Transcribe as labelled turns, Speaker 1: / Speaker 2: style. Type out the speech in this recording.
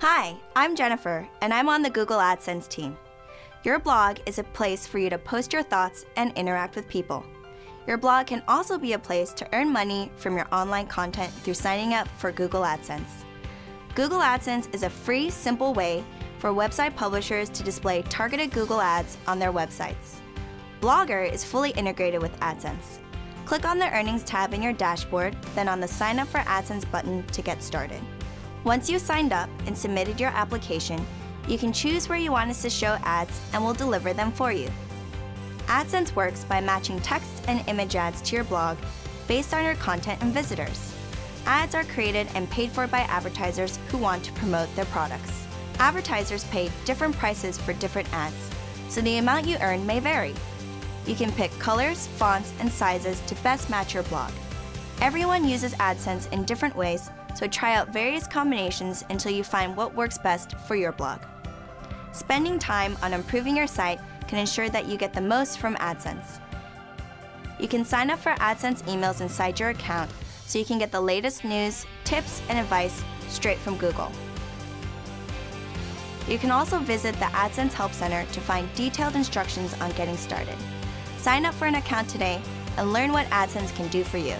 Speaker 1: Hi, I'm Jennifer, and I'm on the Google AdSense team. Your blog is a place for you to post your thoughts and interact with people. Your blog can also be a place to earn money from your online content through signing up for Google AdSense. Google AdSense is a free, simple way for website publishers to display targeted Google ads on their websites. Blogger is fully integrated with AdSense. Click on the Earnings tab in your dashboard, then on the Sign Up for AdSense button to get started. Once you've signed up and submitted your application, you can choose where you want us to show ads and we'll deliver them for you. AdSense works by matching text and image ads to your blog based on your content and visitors. Ads are created and paid for by advertisers who want to promote their products. Advertisers pay different prices for different ads, so the amount you earn may vary. You can pick colors, fonts, and sizes to best match your blog. Everyone uses AdSense in different ways, so try out various combinations until you find what works best for your blog. Spending time on improving your site can ensure that you get the most from AdSense. You can sign up for AdSense emails inside your account so you can get the latest news, tips, and advice straight from Google. You can also visit the AdSense Help Center to find detailed instructions on getting started. Sign up for an account today and learn what AdSense can do for you.